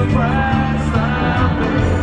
surprised I've.